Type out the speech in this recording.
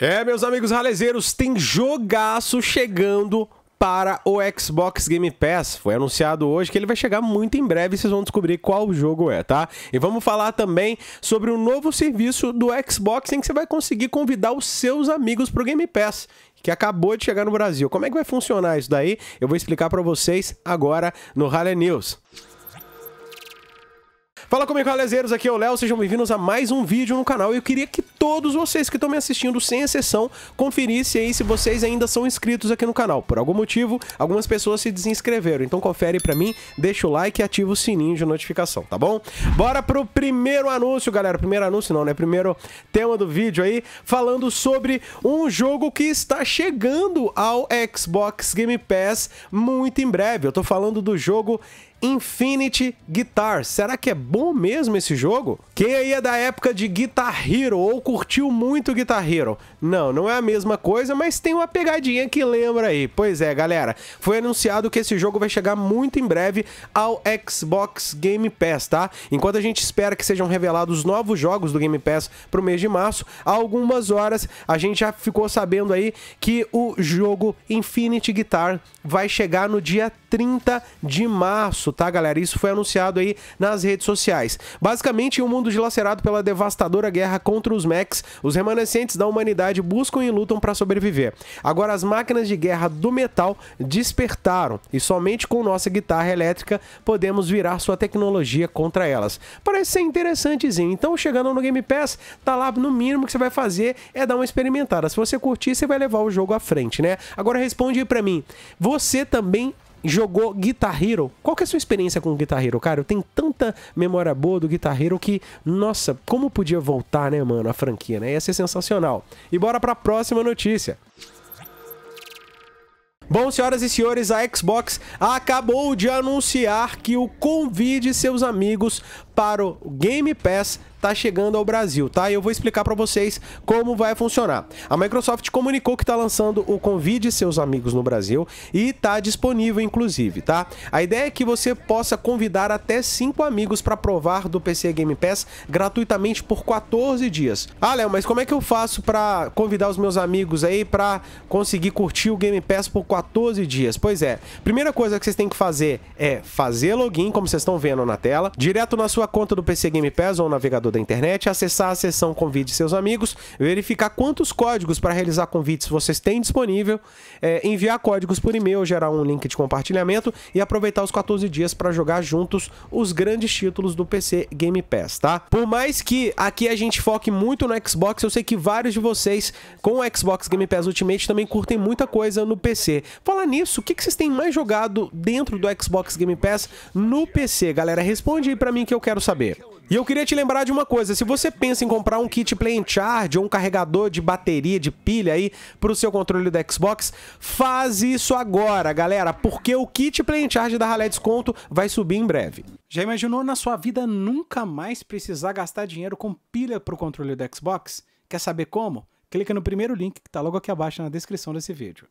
É, meus amigos ralezeiros, tem jogaço chegando para o Xbox Game Pass. Foi anunciado hoje que ele vai chegar muito em breve, vocês vão descobrir qual jogo é, tá? E vamos falar também sobre o um novo serviço do Xbox em que você vai conseguir convidar os seus amigos para o Game Pass que acabou de chegar no Brasil. Como é que vai funcionar isso daí? Eu vou explicar para vocês agora no Rally News. Fala comigo, galezeiros, aqui é o Léo, sejam bem-vindos a mais um vídeo no canal. Eu queria que todos vocês que estão me assistindo, sem exceção, conferissem aí se vocês ainda são inscritos aqui no canal. Por algum motivo, algumas pessoas se desinscreveram, então confere pra mim, deixa o like e ativa o sininho de notificação, tá bom? Bora pro primeiro anúncio, galera. Primeiro anúncio não, né? Primeiro tema do vídeo aí, falando sobre um jogo que está chegando ao Xbox Game Pass muito em breve. Eu tô falando do jogo Infinity Guitar. Será que é bom mesmo esse jogo? Quem aí é da época de Guitar Hero ou curtiu muito Guitar Hero? Não, não é a mesma coisa, mas tem uma pegadinha que lembra aí. Pois é, galera, foi anunciado que esse jogo vai chegar muito em breve ao Xbox Game Pass, tá? Enquanto a gente espera que sejam revelados novos jogos do Game Pass pro mês de março, há algumas horas a gente já ficou sabendo aí que o jogo Infinity Guitar vai chegar no dia 30 de março, tá, galera? Isso foi anunciado aí nas redes sociais. Basicamente, um mundo dilacerado pela devastadora guerra contra os mechs, os remanescentes da humanidade buscam e lutam para sobreviver. Agora, as máquinas de guerra do metal despertaram e somente com nossa guitarra elétrica podemos virar sua tecnologia contra elas. Parece ser interessantezinho. Então, chegando no Game Pass, tá lá no mínimo que você vai fazer é dar uma experimentada. Se você curtir, você vai levar o jogo à frente, né? Agora responde aí para mim. Você também jogou Guitar Hero. Qual que é a sua experiência com Guitar Hero, cara? Eu tenho tanta memória boa do Guitar Hero que, nossa, como podia voltar, né, mano, a franquia, né? Ia ser sensacional. E bora pra próxima notícia. Bom, senhoras e senhores, a Xbox acabou de anunciar que o convide seus amigos para o Game Pass tá chegando ao Brasil, tá? E eu vou explicar para vocês como vai funcionar. A Microsoft comunicou que tá lançando o Convide seus amigos no Brasil e tá disponível inclusive, tá? A ideia é que você possa convidar até 5 amigos para provar do PC Game Pass gratuitamente por 14 dias. Ah, Léo, mas como é que eu faço para convidar os meus amigos aí para conseguir curtir o Game Pass por 14 dias? Pois é, primeira coisa que vocês têm que fazer é fazer login, como vocês estão vendo na tela, direto na sua conta do PC Game Pass ou navegador da internet, acessar a seção Convide seus amigos, verificar quantos códigos para realizar convites vocês têm disponível, é, enviar códigos por e-mail, gerar um link de compartilhamento e aproveitar os 14 dias para jogar juntos os grandes títulos do PC Game Pass, tá? Por mais que aqui a gente foque muito no Xbox, eu sei que vários de vocês com o Xbox Game Pass Ultimate também curtem muita coisa no PC. Falar nisso, o que, que vocês têm mais jogado dentro do Xbox Game Pass no PC, galera? Responde aí para mim que eu quero saber. E eu queria te lembrar de uma coisa, se você pensa em comprar um kit Play and Charge ou um carregador de bateria, de pilha aí para o seu controle do Xbox, faz isso agora, galera, porque o kit Play and Charge da Ralé Desconto vai subir em breve. Já imaginou na sua vida nunca mais precisar gastar dinheiro com pilha para o controle do Xbox? Quer saber como? Clica no primeiro link que está logo aqui abaixo na descrição desse vídeo.